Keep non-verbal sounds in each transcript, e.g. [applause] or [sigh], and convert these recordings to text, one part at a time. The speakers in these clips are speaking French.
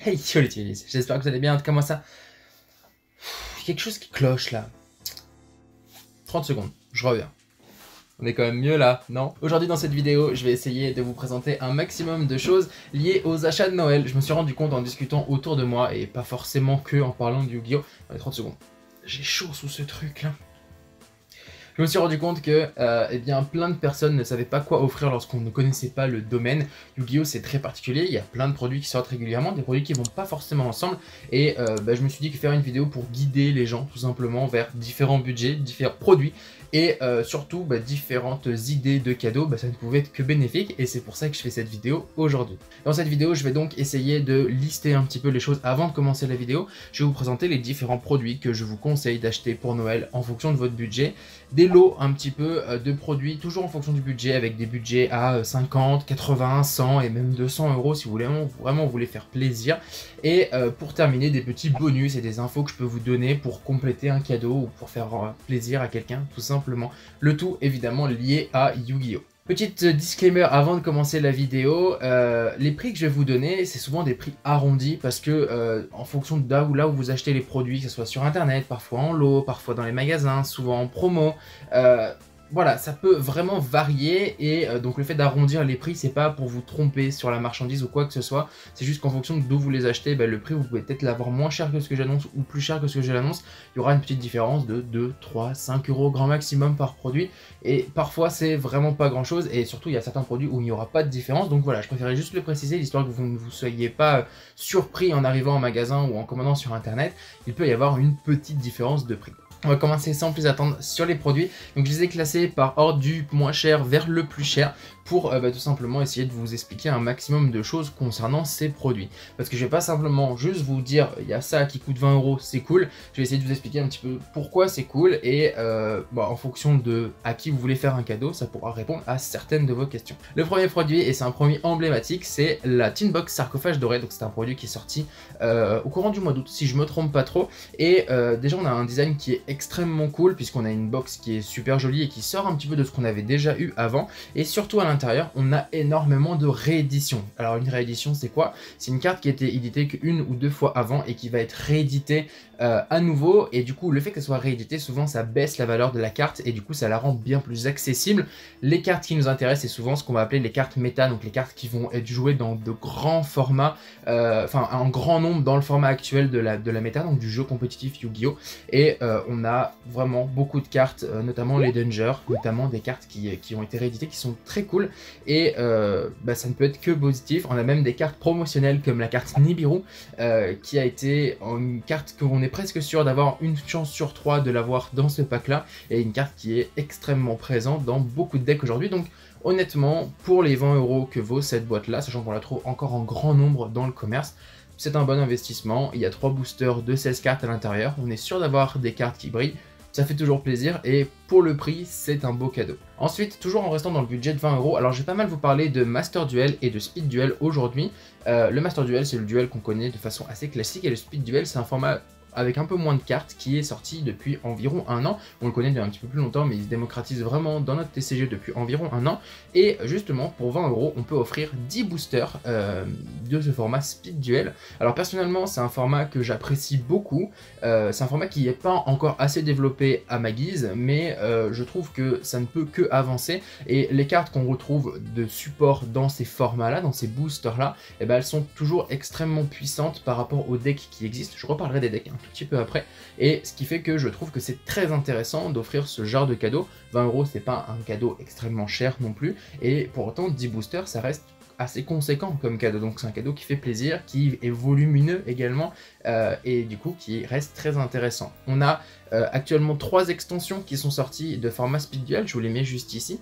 [laughs] Hey yo les Thierry, j'espère que vous allez bien, comment ça Il y a quelque chose qui cloche là. 30 secondes, je reviens. On est quand même mieux là, non? Aujourd'hui dans cette vidéo, je vais essayer de vous présenter un maximum de choses liées aux achats de Noël. Je me suis rendu compte en discutant autour de moi, et pas forcément que en parlant de Yu-Gi-Oh! Allez, 30 secondes. J'ai chaud sous ce truc là je me suis rendu compte que euh, eh bien, plein de personnes ne savaient pas quoi offrir lorsqu'on ne connaissait pas le domaine. Yu-Gi-Oh! c'est très particulier, il y a plein de produits qui sortent régulièrement, des produits qui vont pas forcément ensemble. Et euh, bah, je me suis dit que faire une vidéo pour guider les gens tout simplement vers différents budgets, différents produits et euh, surtout bah, différentes idées de cadeaux, bah, ça ne pouvait être que bénéfique et c'est pour ça que je fais cette vidéo aujourd'hui. Dans cette vidéo, je vais donc essayer de lister un petit peu les choses avant de commencer la vidéo. Je vais vous présenter les différents produits que je vous conseille d'acheter pour Noël en fonction de votre budget, des lots un petit peu euh, de produits, toujours en fonction du budget, avec des budgets à 50, 80, 100 et même 200 euros si vous voulez vraiment, vous voulez faire plaisir. Et euh, pour terminer, des petits bonus et des infos que je peux vous donner pour compléter un cadeau ou pour faire plaisir à quelqu'un, tout simplement le tout évidemment lié à Yu-Gi-Oh! Petite disclaimer avant de commencer la vidéo, euh, les prix que je vais vous donner, c'est souvent des prix arrondis parce que euh, en fonction de là où, où vous achetez les produits, que ce soit sur internet, parfois en lot, parfois dans les magasins, souvent en promo, euh, voilà, ça peut vraiment varier et euh, donc le fait d'arrondir les prix, c'est pas pour vous tromper sur la marchandise ou quoi que ce soit, c'est juste qu'en fonction d'où vous les achetez, ben, le prix vous pouvez peut-être l'avoir moins cher que ce que j'annonce ou plus cher que ce que je l'annonce, il y aura une petite différence de 2, 3, 5 euros grand maximum par produit. Et parfois c'est vraiment pas grand chose et surtout il y a certains produits où il n'y aura pas de différence. Donc voilà, je préférais juste le préciser, l'histoire que vous ne vous soyez pas euh, surpris en arrivant en magasin ou en commandant sur internet, il peut y avoir une petite différence de prix. On va commencer sans plus attendre sur les produits. Donc je les ai classés par ordre du moins cher vers le plus cher pour euh, bah, tout simplement essayer de vous expliquer un maximum de choses concernant ces produits. Parce que je vais pas simplement juste vous dire il y a ça qui coûte 20 euros, c'est cool. Je vais essayer de vous expliquer un petit peu pourquoi c'est cool et euh, bah, en fonction de à qui vous voulez faire un cadeau, ça pourra répondre à certaines de vos questions. Le premier produit, et c'est un premier emblématique, c'est la Tin Box Sarcophage Doré. Donc c'est un produit qui est sorti euh, au courant du mois d'août, si je me trompe pas trop. Et déjà on a un design qui est extrêmement cool puisqu'on a une box qui est super jolie et qui sort un petit peu de ce qu'on avait déjà eu avant. Et surtout à l'intérieur on a énormément de rééditions. Alors une réédition, c'est quoi? C'est une carte qui a été éditée qu'une ou deux fois avant et qui va être rééditée euh, à nouveau. Et du coup, le fait qu'elle soit rééditée, souvent ça baisse la valeur de la carte et du coup ça la rend bien plus accessible. Les cartes qui nous intéressent, c'est souvent ce qu'on va appeler les cartes méta, donc les cartes qui vont être jouées dans de grands formats, euh, enfin un grand nombre dans le format actuel de la, de la méta, donc du jeu compétitif Yu-Gi-Oh! Et euh, on a vraiment beaucoup de cartes, notamment les Dangers, notamment des cartes qui, qui ont été rééditées, qui sont très cool et euh, bah, ça ne peut être que positif. On a même des cartes promotionnelles comme la carte Nibiru euh, qui a été une carte qu'on est presque sûr d'avoir une chance sur trois de l'avoir dans ce pack là et une carte qui est extrêmement présente dans beaucoup de decks aujourd'hui. Donc honnêtement, pour les 20 euros que vaut cette boîte là, sachant qu'on la trouve encore en grand nombre dans le commerce, c'est un bon investissement. Il y a trois boosters de 16 cartes à l'intérieur. On est sûr d'avoir des cartes qui brillent ça fait toujours plaisir et pour le prix, c'est un beau cadeau. Ensuite, toujours en restant dans le budget de 20 euros, alors je vais pas mal vous parler de Master Duel et de Speed Duel aujourd'hui. Euh, le Master Duel, c'est le duel qu'on connaît de façon assez classique et le Speed Duel, c'est un format avec un peu moins de cartes qui est sorti depuis environ un an. On le connaît depuis un petit peu plus longtemps mais il se démocratise vraiment dans notre TCG depuis environ un an. Et justement pour 20 euros on peut offrir 10 boosters euh, de ce format Speed Duel. Alors personnellement c'est un format que j'apprécie beaucoup. Euh, c'est un format qui n'est pas encore assez développé à ma guise mais euh, je trouve que ça ne peut que avancer. Et les cartes qu'on retrouve de support dans ces formats là, dans ces boosters là, et eh ben, elles sont toujours extrêmement puissantes par rapport aux decks qui existent. Je reparlerai des decks hein tout petit peu après. Et ce qui fait que je trouve que c'est très intéressant d'offrir ce genre de cadeau. 20 euros, c'est pas un cadeau extrêmement cher non plus. Et pour autant, 10 boosters, ça reste assez conséquent comme cadeau. Donc c'est un cadeau qui fait plaisir, qui est volumineux également, euh, et du coup qui reste très intéressant. On a euh, actuellement trois extensions qui sont sorties de format Speed Duel, je vous les mets juste ici.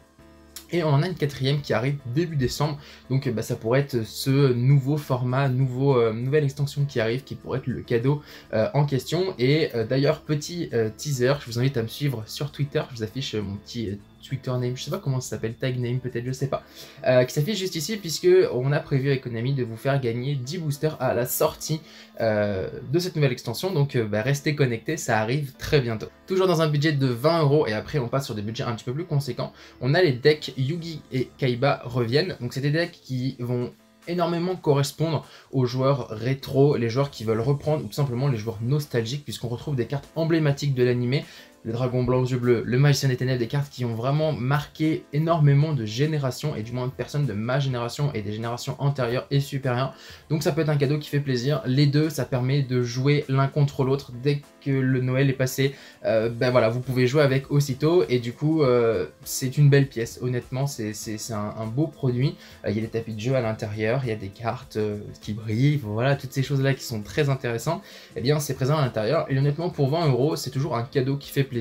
Et on en a une quatrième qui arrive début décembre, donc bah, ça pourrait être ce nouveau format, euh, nouvelle extension qui arrive, qui pourrait être le cadeau euh, en question. Et euh, d'ailleurs, petit teaser, je vous invite à me suivre sur Twitter, je vous affiche mon petit Twitter name, je sais pas comment ça s'appelle, tag name peut-être, je sais pas, euh, qui s'affiche juste ici puisque on a prévu avec Konami de vous faire gagner 10 boosters à la sortie euh, de cette nouvelle extension, donc euh, bah, restez connectés, ça arrive très bientôt. Toujours dans un budget de 20 euros et après on passe sur des budgets un petit peu plus conséquents, on a les decks Yugi et Kaiba reviennent, donc c'est des decks qui vont énormément correspondre aux joueurs rétro, les joueurs qui veulent reprendre ou tout simplement les joueurs nostalgiques puisqu'on retrouve des cartes emblématiques de l'animé le dragon blanc aux yeux bleus, le magicien des ténèbres, des cartes qui ont vraiment marqué énormément de générations, et du moins de personnes de ma génération et des générations antérieures et supérieures. Donc ça peut être un cadeau qui fait plaisir. Les deux, ça permet de jouer l'un contre l'autre dès que le Noël est passé. Euh, ben voilà, vous pouvez jouer avec aussitôt, et du coup, euh, c'est une belle pièce. Honnêtement, c'est un, beau produit. Euh, il y a des tapis de jeu à l'intérieur, il y a des cartes qui brillent, voilà, toutes ces choses-là qui sont très intéressantes. Et eh bien, c'est présent à l'intérieur, et honnêtement, pour 20 euros, c'est toujours un cadeau qui fait plaisir.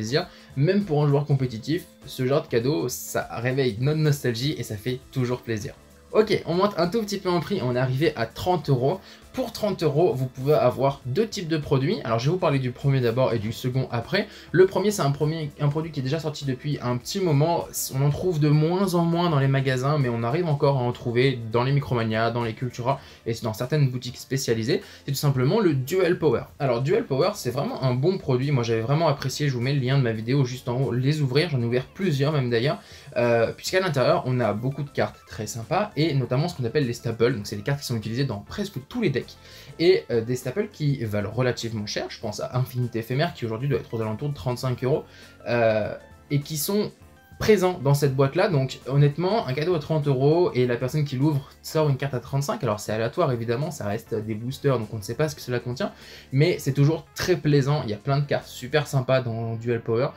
Même pour un joueur compétitif, ce genre de cadeau, ça réveille notre nostalgie et ça fait toujours plaisir. Ok, on monte un tout petit peu en prix, on est arrivé à 30 euros. Pour 30 euros, vous pouvez avoir deux types de produits. Alors, je vais vous parler du premier d'abord et du second après. Le premier, c'est un, un produit qui est déjà sorti depuis un petit moment. On en trouve de moins en moins dans les magasins, mais on arrive encore à en trouver dans les Micromania, dans les Cultura et dans certaines boutiques spécialisées. C'est tout simplement le Dual Power. Alors, Dual Power, c'est vraiment un bon produit. Moi, j'avais vraiment apprécié. Je vous mets le lien de ma vidéo juste en haut. Les ouvrir, j'en ai ouvert plusieurs même d'ailleurs. Euh, puisqu'à l'intérieur, on a beaucoup de cartes très sympas et notamment ce qu'on appelle les staples. Donc, c'est les cartes qui sont utilisées dans presque tous les decks et euh, des staples qui valent relativement cher. Je pense à Infinité Éphémère qui aujourd'hui doit être aux alentours de 35 euros euh, et qui sont présents dans cette boîte là donc honnêtement un cadeau à 30 euros et la personne qui l'ouvre sort une carte à 35 alors c'est aléatoire évidemment ça reste des boosters donc on ne sait pas ce que cela contient. Mais c'est toujours très plaisant. Il y a plein de cartes super sympas dans Duel Power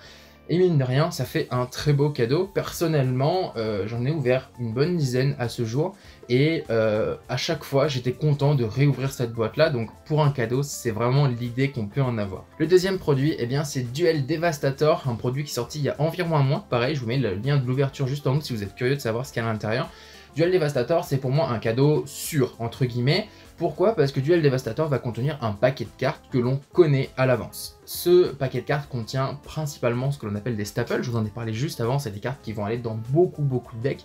et mine de rien, ça fait un très beau cadeau. Personnellement, euh, j'en ai ouvert une bonne dizaine à ce jour. Et euh, à chaque fois, j'étais content de réouvrir cette boîte-là. Donc pour un cadeau, c'est vraiment l'idée qu'on peut en avoir. Le deuxième produit, eh bien, c'est Duel Devastator. Un produit qui est sorti il y a environ un mois. Pareil, je vous mets le lien de l'ouverture juste en haut si vous êtes curieux de savoir ce qu'il y a à l'intérieur. Duel Devastator, c'est pour moi un cadeau sûr, entre guillemets. Pourquoi? Parce que Duel Devastator va contenir un paquet de cartes que l'on connaît à l'avance. Ce paquet de cartes contient principalement ce que l'on appelle des staples, je vous en ai parlé juste avant, c'est des cartes qui vont aller dans beaucoup beaucoup de decks,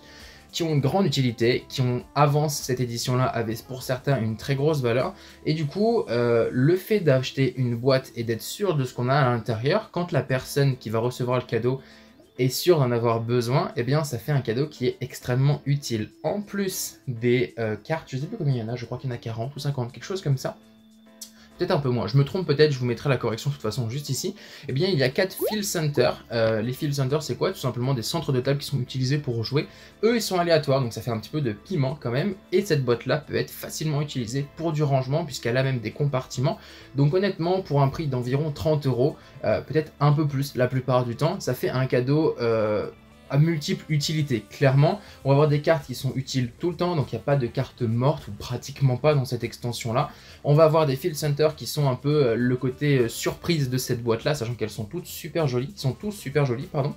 qui ont une grande utilité, qui ont avant cette édition-là avait pour certains une très grosse valeur, et du coup, euh, le fait d'acheter une boîte et d'être sûr de ce qu'on a à l'intérieur, quand la personne qui va recevoir le cadeau est sûr d'en avoir besoin, eh bien ça fait un cadeau qui est extrêmement utile. En plus des euh, cartes, je sais plus combien il y en a, je crois qu'il y en a 40 ou 50, quelque chose comme ça peut-être un peu moins, je me trompe peut-être, je vous mettrai la correction de toute façon juste ici, eh bien il y a 4 field centers, euh, les field centers c'est quoi? Tout simplement des centres de table qui sont utilisés pour jouer, eux ils sont aléatoires donc ça fait un petit peu de piment quand même, et cette boîte là peut être facilement utilisée pour du rangement puisqu'elle a même des compartiments, donc honnêtement pour un prix d'environ 30 euros, euh, peut-être un peu plus la plupart du temps, ça fait un cadeau... Euh, à multiples utilités. Clairement, on va avoir des cartes qui sont utiles tout le temps, donc il n'y a pas de cartes mortes, ou pratiquement pas dans cette extension-là. On va avoir des Field Center qui sont un peu euh, le côté euh, surprise de cette boîte-là, sachant qu'elles sont toutes super jolies, sont tous super jolies, pardon.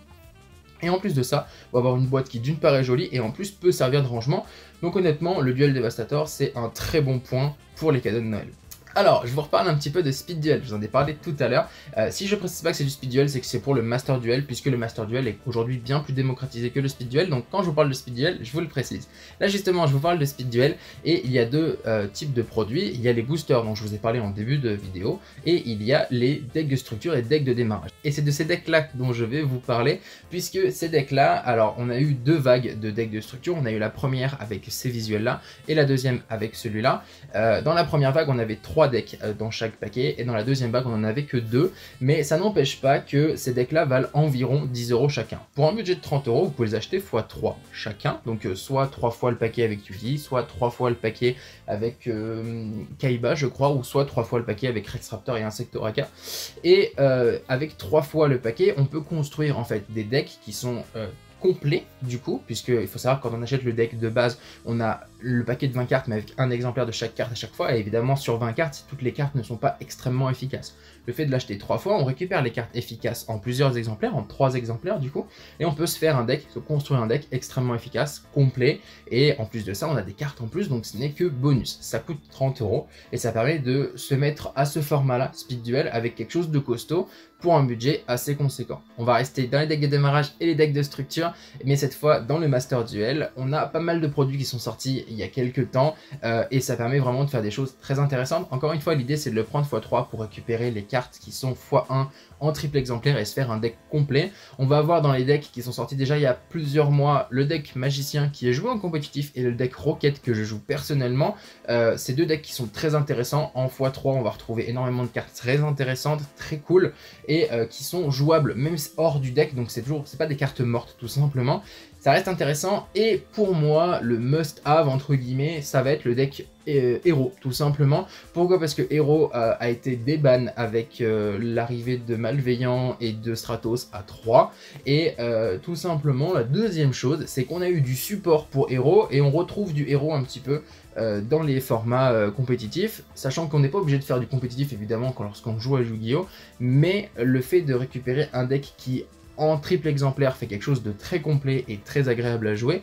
Et en plus de ça, on va avoir une boîte qui d'une part est jolie et en plus peut servir de rangement. Donc honnêtement, le Duel Devastator, c'est un très bon point pour les cadeaux de Noël. Alors, je vous reparle un petit peu de Speed Duel, je vous en ai parlé tout à l'heure. Euh, si je précise pas que c'est du Speed Duel, c'est que c'est pour le Master Duel, puisque le Master Duel est aujourd'hui bien plus démocratisé que le Speed Duel, donc quand je vous parle de Speed Duel, je vous le précise. Là justement, je vous parle de Speed Duel, et il y a deux euh, types de produits. Il y a les boosters dont je vous ai parlé en début de vidéo, et il y a les decks de structure et decks de démarrage. Et c'est de ces decks-là dont je vais vous parler, puisque ces decks-là, alors on a eu deux vagues de decks de structure, on a eu la première avec ces visuels-là, et la deuxième avec celui-là. Euh, dans la première vague, on avait trois decks dans chaque paquet, et dans la deuxième vague on en avait que deux, mais ça n'empêche pas que ces decks là valent environ 10 euros chacun. Pour un budget de 30 euros, vous pouvez les acheter x 3 chacun, donc euh, soit 3 fois le paquet avec Yugi, soit 3 fois le paquet avec euh, Kaiba je crois, ou soit 3 fois le paquet avec Rex Raptor et Insectoraka, et euh, avec 3 fois le paquet, on peut construire en fait des decks qui sont complet du coup, puisqu'il faut savoir quand on achète le deck de base, on a le paquet de 20 cartes mais avec un exemplaire de chaque carte à chaque fois, et évidemment sur 20 cartes, toutes les cartes ne sont pas extrêmement efficaces. Le fait de l'acheter trois fois, on récupère les cartes efficaces en plusieurs exemplaires, en trois exemplaires du coup, et on peut se faire un deck, se construire un deck extrêmement efficace, complet, et en plus de ça, on a des cartes en plus, donc ce n'est que bonus. Ça coûte 30 euros, et ça permet de se mettre à ce format-là, Speed Duel, avec quelque chose de costaud, pour un budget assez conséquent. On va rester dans les decks de démarrage et les decks de structure, mais cette fois dans le Master Duel, on a pas mal de produits qui sont sortis il y a quelques temps, euh, et ça permet vraiment de faire des choses très intéressantes. Encore une fois, l'idée c'est de le prendre x3 pour récupérer les cartes qui sont x1 en triple exemplaire et se faire un deck complet. On va avoir dans les decks qui sont sortis déjà il y a plusieurs mois le deck Magicien qui est joué en compétitif et le deck Rocket que je joue personnellement. Euh, ces deux decks qui sont très intéressants. En x3, on va retrouver énormément de cartes très intéressantes, très cool et euh, qui sont jouables même hors du deck. Donc c'est toujours, c'est pas des cartes mortes tout simplement. Ça reste intéressant et pour moi le must-have entre guillemets ça va être le deck Hero tout simplement. Pourquoi? Parce que Hero euh, a été déban avec euh, l'arrivée de Malveillant et de Stratos à 3 et tout simplement la deuxième chose c'est qu'on a eu du support pour Hero et on retrouve du Hero un petit peu dans les formats compétitifs, sachant qu'on n'est pas obligé de faire du compétitif évidemment lorsqu'on joue à Yu-Gi-Oh! Mais le fait de récupérer un deck qui en triple exemplaire fait quelque chose de très complet et très agréable à jouer,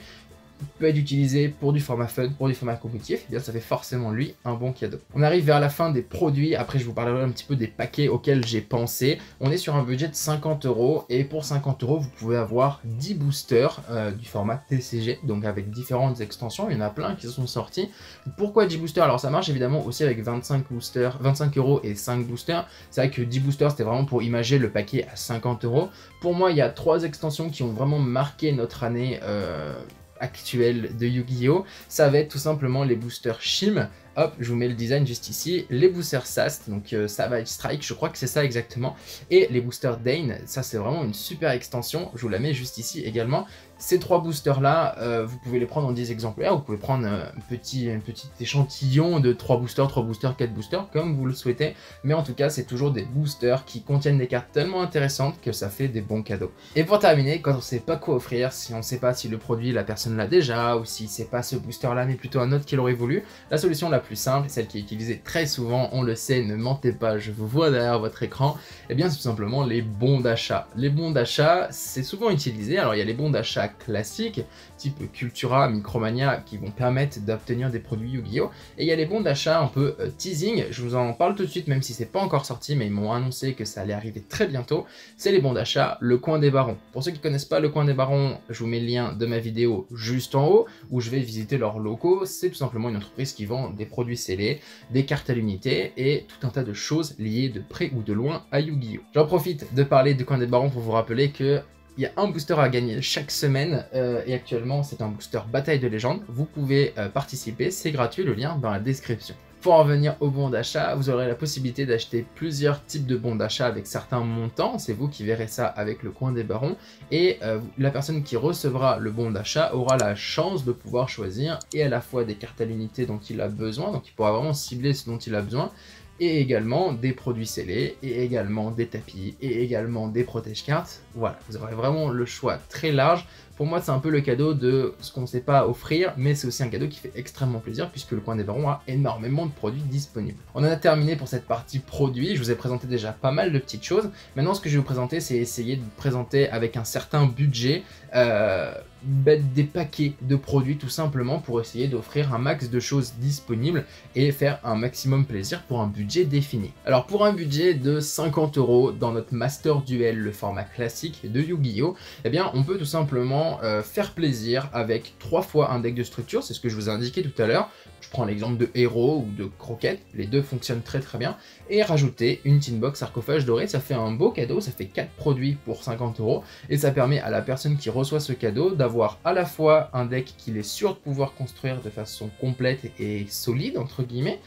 peut être utilisé pour du format fun, pour du format compétitif, eh bien ça fait forcément lui un bon cadeau. On arrive vers la fin des produits, après je vous parlerai un petit peu des paquets auxquels j'ai pensé. On est sur un budget de 50 euros, et pour 50 euros vous pouvez avoir 10 boosters euh, du format TCG, donc avec différentes extensions, il y en a plein qui sont sortis. Pourquoi 10 boosters? Alors ça marche évidemment aussi avec 25 boosters, 25 euros et 5 boosters. C'est vrai que 10 boosters c'était vraiment pour imager le paquet à 50 euros. Pour moi il y a trois extensions qui ont vraiment marqué notre année euh, actuel de Yu-Gi-Oh! Ça va être tout simplement les boosters Shim. Hop, je vous mets le design juste ici. Les boosters Sast, donc euh, Savage Strike, je crois que c'est ça exactement. Et les boosters Dane, ça c'est vraiment une super extension. Je vous la mets juste ici également. Ces trois boosters-là, euh, vous pouvez les prendre en 10 exemplaires, vous pouvez prendre un petit, petit échantillon de 3 boosters, 3 boosters, 4 boosters, comme vous le souhaitez. Mais en tout cas, c'est toujours des boosters qui contiennent des cartes tellement intéressantes que ça fait des bons cadeaux. Et pour terminer, quand on ne sait pas quoi offrir, si on ne sait pas si le produit, la personne l'a déjà, ou si c'est pas ce booster-là, mais plutôt un autre qu'il aurait voulu, la solution la simple, celle qui est utilisée très souvent, on le sait, ne mentez pas, je vous vois derrière votre écran, et eh bien c'est tout simplement les bons d'achat. Les bons d'achat, c'est souvent utilisé, alors il y a les bons d'achat classiques, type Cultura, Micromania, qui vont permettre d'obtenir des produits Yu-Gi-Oh! Et il y a les bons d'achat un peu euh, teasing, je vous en parle tout de suite, même si c'est pas encore sorti, mais ils m'ont annoncé que ça allait arriver très bientôt. C'est les bons d'achat, le coin des barons. Pour ceux qui connaissent pas le coin des barons, je vous mets le lien de ma vidéo juste en haut, où je vais visiter leurs locaux. C'est tout simplement une entreprise qui vend des produits scellés, des cartes à l'unité, et tout un tas de choses liées de près ou de loin à Yu-Gi-Oh! J'en profite de parler du coin des barons pour vous rappeler que il y a un booster à gagner chaque semaine euh, et actuellement c'est un booster bataille de légende. Vous pouvez euh, participer, c'est gratuit, le lien dans la description. Pour en venir au bon d'achat, vous aurez la possibilité d'acheter plusieurs types de bons d'achat avec certains montants, c'est vous qui verrez ça avec le coin des barons, et euh, la personne qui recevra le bon d'achat aura la chance de pouvoir choisir et à la fois des cartes à l'unité dont il a besoin, donc il pourra vraiment cibler ce dont il a besoin, et également des produits scellés, et également des tapis, et également des protège-cartes. Voilà, vous aurez vraiment le choix très large. Pour moi, c'est un peu le cadeau de ce qu'on ne sait pas offrir, mais c'est aussi un cadeau qui fait extrêmement plaisir puisque le coin des barons a énormément de produits disponibles. On en a terminé pour cette partie produits, je vous ai présenté déjà pas mal de petites choses. Maintenant, ce que je vais vous présenter, c'est essayer de vous présenter avec un certain budget euh, des paquets de produits tout simplement pour essayer d'offrir un max de choses disponibles et faire un maximum plaisir pour un budget défini. Alors pour un budget de 50 euros dans notre Master Duel, le format classique de Yu-Gi-Oh, eh bien on peut tout simplement euh, faire plaisir avec trois fois un deck de structure, c'est ce que je vous ai indiqué tout à l'heure. Je prends l'exemple de Hero ou de Croquette, les deux fonctionnent très très bien. Et rajouter une tin box sarcophage doré, ça fait un beau cadeau, ça fait 4 produits pour 50 euros. Et ça permet à la personne qui reçoit ce cadeau d'avoir à la fois un deck qu'il est sûr de pouvoir construire de façon complète et solide, entre guillemets,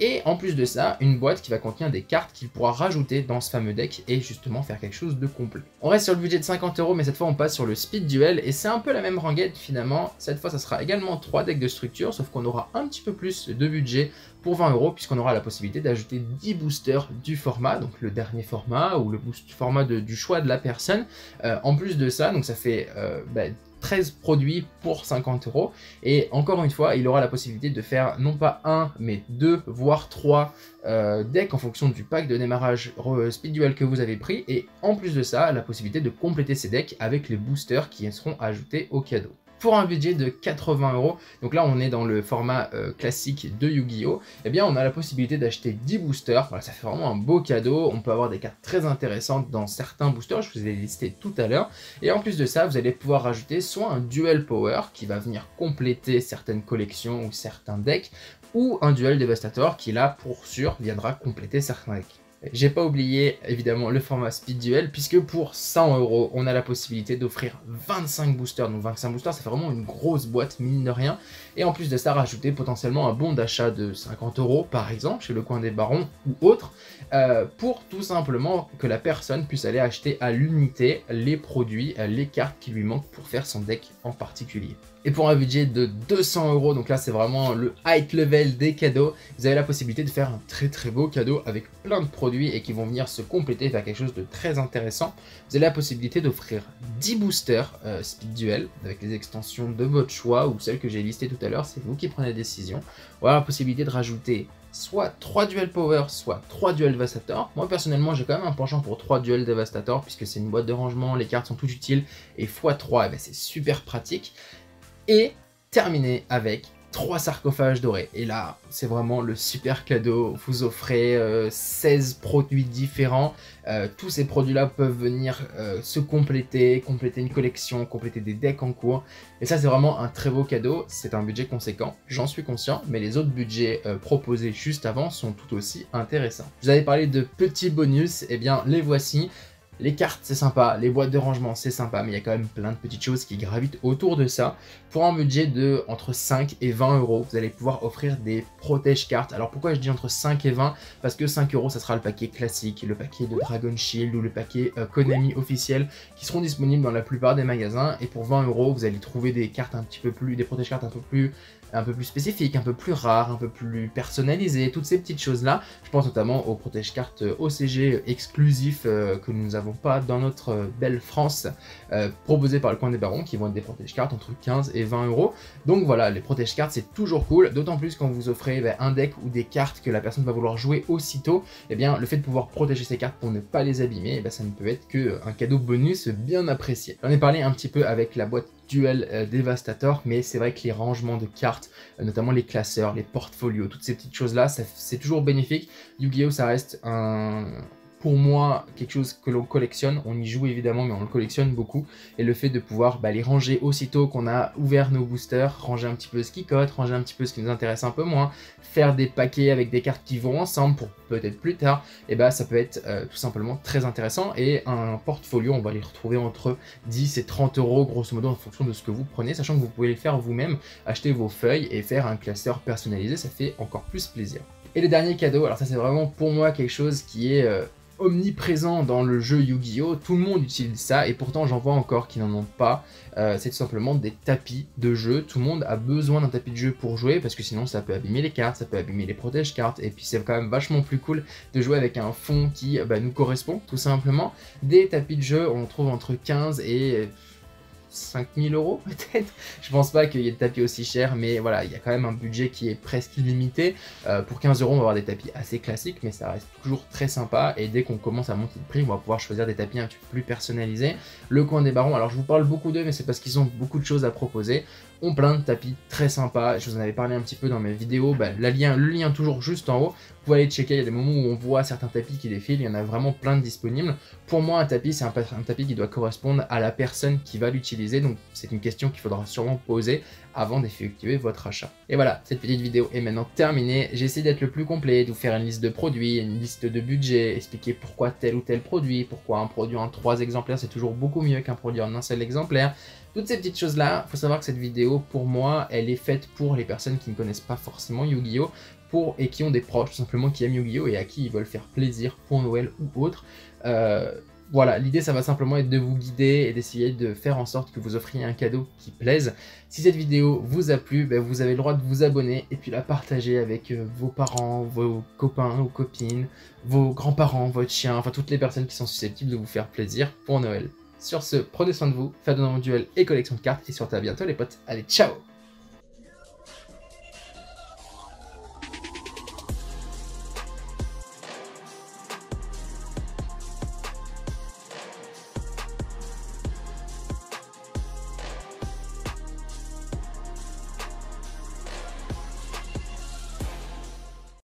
et en plus de ça, une boîte qui va contenir des cartes qu'il pourra rajouter dans ce fameux deck et justement faire quelque chose de complet. On reste sur le budget de 50 euros, mais cette fois on passe sur le Speed Duel et c'est un peu la même rengaine finalement. Cette fois ça sera également 3 decks de structure, sauf qu'on aura un petit peu plus de budget pour 20 euros puisqu'on aura la possibilité d'ajouter 10 boosters du format, donc le dernier format ou le boost format du choix de la personne. Euh, en plus de ça, donc ça fait euh, bah, 13 produits pour 50 euros. Et encore une fois, il aura la possibilité de faire non pas un, mais deux, voire trois euh, decks en fonction du pack de démarrage Speed Duel que vous avez pris. Et en plus de ça, la possibilité de compléter ces decks avec les boosters qui seront ajoutés au cadeau. Pour un budget de 80 euros. Donc là, on est dans le format euh, classique de Yu-Gi-Oh! Eh bien, on a la possibilité d'acheter 10 boosters. Voilà, ça fait vraiment un beau cadeau. On peut avoir des cartes très intéressantes dans certains boosters. Je vous ai listé tout à l'heure. Et en plus de ça, vous allez pouvoir rajouter soit un Duel Power qui va venir compléter certaines collections ou certains decks, ou un Duel Devastator qui là, pour sûr, viendra compléter certains decks. J'ai pas oublié évidemment le format Speed Duel puisque pour 100 euros on a la possibilité d'offrir 25 boosters. Donc 25 boosters ça fait vraiment une grosse boîte mine de rien. Et en plus de ça rajouter potentiellement un bon d'achat de 50 euros par exemple chez le coin des barons ou autre euh, pour tout simplement que la personne puisse aller acheter à l'unité les produits, les cartes qui lui manquent pour faire son deck en particulier. Et pour un budget de 200 euros, donc là c'est vraiment le high level des cadeaux, vous avez la possibilité de faire un très très beau cadeau avec plein de produits et qui vont venir se compléter, faire quelque chose de très intéressant. Vous avez la possibilité d'offrir 10 boosters euh, Speed Duel avec les extensions de votre choix ou celles que j'ai listées tout à l'heure, c'est vous qui prenez la décision. Vous avez la possibilité de rajouter soit 3 duels power, soit 3 duels devastator. Moi personnellement j'ai quand même un penchant pour 3 duels devastator puisque c'est une boîte de rangement, les cartes sont toutes utiles et x3 eh ben, c'est super pratique et terminer avec trois sarcophages dorés. Et là, c'est vraiment le super cadeau. Vous offrez 16 euh, produits différents. Euh, tous ces produits-là peuvent venir euh, se compléter, compléter une collection, compléter des decks en cours. Et ça, c'est vraiment un très beau cadeau. C'est un budget conséquent, j'en suis conscient. Mais les autres budgets proposés juste avant sont tout aussi intéressants. Vous avais parlé de petits bonus. eh bien, les voici. Les cartes, c'est sympa, les boîtes de rangement, c'est sympa, mais il y a quand même plein de petites choses qui gravitent autour de ça. Pour un budget de entre 5 et 20 euros, vous allez pouvoir offrir des protège cartes. Alors pourquoi je dis entre 5 et 20 Parce que 5 euros, ça sera le paquet classique, le paquet de Dragon Shield ou le paquet euh, Konami officiel qui seront disponibles dans la plupart des magasins. Et pour 20 euros, vous allez trouver des cartes un petit peu plus, des protège cartes un peu plus un peu plus spécifiques, un peu plus rares, un peu plus personnalisées, toutes ces petites choses-là. Je pense notamment aux protège-cartes OCG exclusifs euh, que nous n'avons pas dans notre euh, belle France, euh, proposés par le coin des barons, qui vont être des protège-cartes entre 15 et 20 euros. Donc voilà, les protège-cartes, c'est toujours cool, d'autant plus quand vous offrez ben, un deck ou des cartes que la personne va vouloir jouer aussitôt, eh bien le fait de pouvoir protéger ces cartes pour ne pas les abîmer, eh ben, ça ne peut être qu'un cadeau bonus bien apprécié. J'en ai parlé un petit peu avec la boîte duel euh, dévastateur, mais c'est vrai que les rangements de cartes, euh, notamment les classeurs, les portfolios, toutes ces petites choses-là, c'est toujours bénéfique. Yu-Gi-Oh! ça reste un, pour moi quelque chose que l'on collectionne. On y joue évidemment, mais on le collectionne beaucoup. Et le fait de pouvoir bah, les ranger aussitôt qu'on a ouvert nos boosters, ranger un petit peu ce qui cote, ranger un petit peu ce qui nous intéresse un peu moins, faire des paquets avec des cartes qui vont ensemble pour peut-être plus tard, et bah ça peut être euh, tout simplement très intéressant. Et un portfolio, on va les retrouver entre 10 et 30 euros grosso modo en fonction de ce que vous prenez, sachant que vous pouvez les faire vous-même, acheter vos feuilles et faire un classeur personnalisé, ça fait encore plus plaisir. Et le dernier cadeau, alors ça c'est vraiment pour moi quelque chose qui est euh, omniprésent dans le jeu Yu-Gi-Oh! Tout le monde utilise ça et pourtant j'en vois encore qui n'en ont pas. Euh, c'est tout simplement des tapis de jeu. Tout le monde a besoin d'un tapis de jeu pour jouer parce que sinon ça peut abîmer les cartes, ça peut abîmer les protège-cartes et puis c'est quand même vachement plus cool de jouer avec un fond qui bah, nous correspond tout simplement. Des tapis de jeu, on trouve entre 15 et 5000 euros [laughs] peut-être. Je pense pas qu'il y ait de tapis aussi cher, mais voilà, il y a quand même un budget qui est presque illimité. Euh, pour 15 euros, on va avoir des tapis assez classiques, mais ça reste toujours très sympa. Et dès qu'on commence à monter le prix, on va pouvoir choisir des tapis un petit peu plus personnalisés. Le coin des barons, alors je vous parle beaucoup d'eux, mais c'est parce qu'ils ont beaucoup de choses à proposer. On plein de tapis très sympas. Je vous en avais parlé un petit peu dans mes vidéos. Bah, lien, le lien toujours juste en haut. Vous pouvez aller checker. Il y a des moments où on voit certains tapis qui défilent. Il y en a vraiment plein de disponibles. Pour moi, un tapis, c'est un, un tapis qui doit correspondre à la personne qui va l'utiliser. Donc, c'est une question qu'il faudra sûrement poser avant d'effectuer votre achat. Et voilà, cette petite vidéo est maintenant terminée. J'ai essayé d'être le plus complet, de vous faire une liste de produits, une liste de budget, expliquer pourquoi tel ou tel produit, pourquoi un produit en trois exemplaires c'est toujours beaucoup mieux qu'un produit en un seul exemplaire. Toutes ces petites choses-là, il faut savoir que cette vidéo, pour moi, elle est faite pour les personnes qui ne connaissent pas forcément Yu-Gi-Oh! Pour, et qui ont des proches tout simplement qui aiment Yu-Gi-Oh! et à qui ils veulent faire plaisir pour Noël ou autre. Euh, voilà, l'idée ça va simplement être de vous guider et d'essayer de faire en sorte que vous offriez un cadeau qui plaise. Si cette vidéo vous a plu, ben, vous avez le droit de vous abonner et puis la partager avec euh, vos parents, vos copains ou copines, vos grands-parents, votre chien, enfin toutes les personnes qui sont susceptibles de vous faire plaisir pour Noël. Sur ce, prenez soin de vous, faites un duel et collection de cartes et surtout à bientôt les potes. Allez, ciao